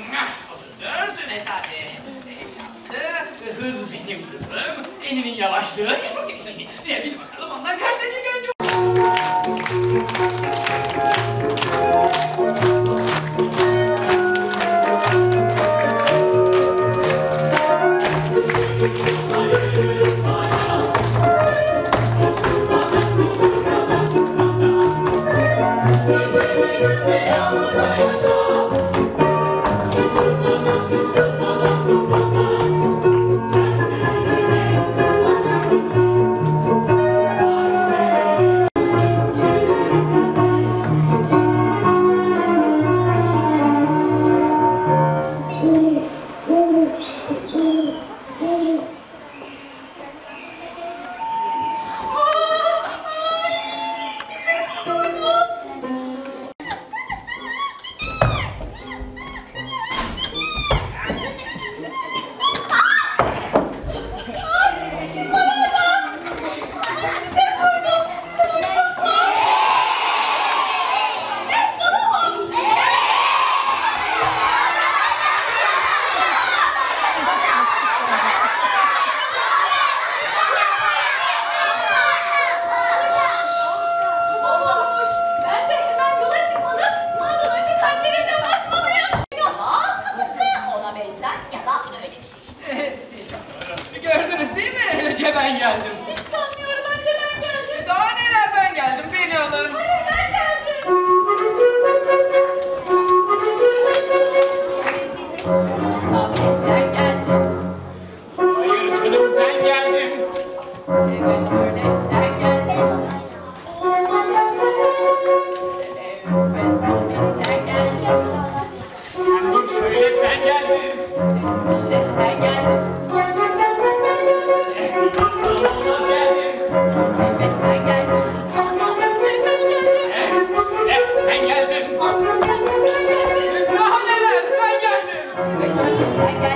34 mesafe. 56 hız benim hızım. Eninin yavaşlığı. Diye bil bakalım ondan kaç dakika önce. Yeah. ben geldim. Hiç sanmıyorum. Önce ben geldim. Daha neler ben geldim. Beni alın. Hayır ben geldim. Hayır canım ben geldim. Evet öyle sen geldin. Ben geldim. Thank you.